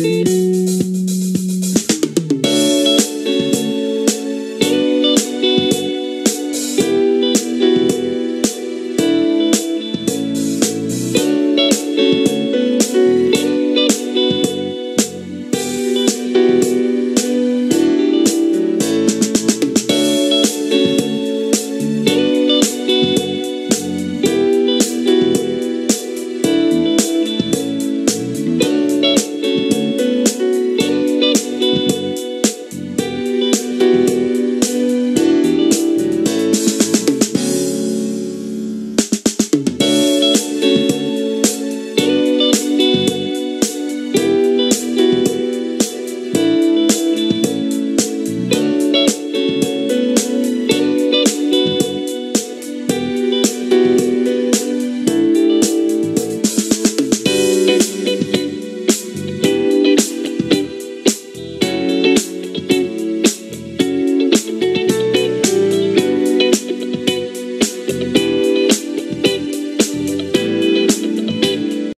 see.